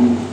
Mm-hmm.